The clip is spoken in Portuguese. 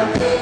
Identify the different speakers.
Speaker 1: Música